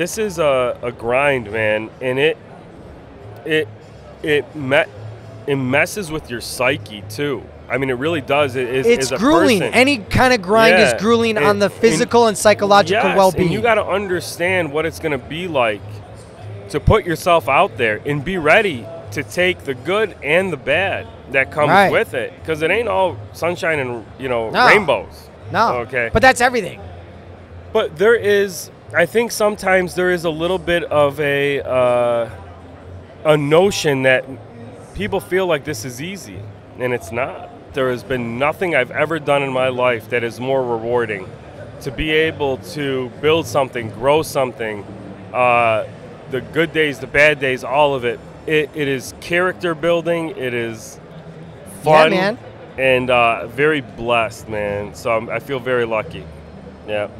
this is a, a grind, man, and it it it met it messes with your psyche too. I mean, it really does. It is. It's grueling. person. Any kind of grind Yeah, is grueling and- on the and- physical and, psychological yes, well-being. And you got to understand what it's going to be like to put yourself out there and be ready to take the good and the bad that comes Right. with it, because it ain't all sunshine and you know No. rainbows. no. Okay. But that's everything. But there is, I think sometimes there is a little bit of a uh, a notion that people feel like this is easy, and it's not. There has been nothing I've ever done in my life that is more rewarding. To be able to build something, grow something, uh, the good days, the bad days, all of it. It, it is character building. It is Yeah, fun man. and uh, very blessed, man. So I'm, I feel very lucky. Yeah.